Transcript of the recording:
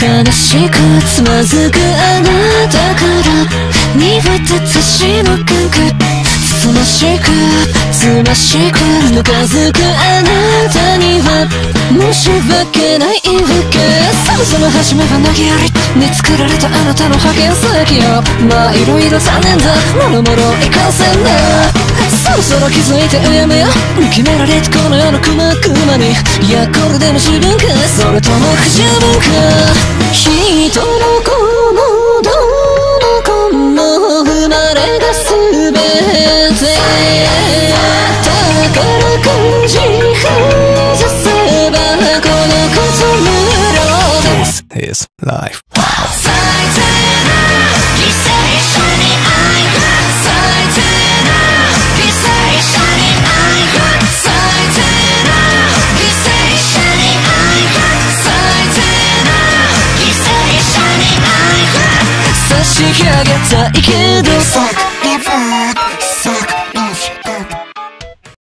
悲しくつまずくあなたから鈍ったしの感覚つましくつましくぬかずくあなたには申し訳ないわけそもそも初めは投げやり見つけられたあなたの派遣先よまあ色々残念だもろもろいかせんなそろそろ気づいておやめよ決められたこの世のくまくまにいやこれでも十分かそれとも不十分か人の子もどの子も生まれが全てだからくじ外せばこのこと無料で This is life. 者に愛が差し上げたいけど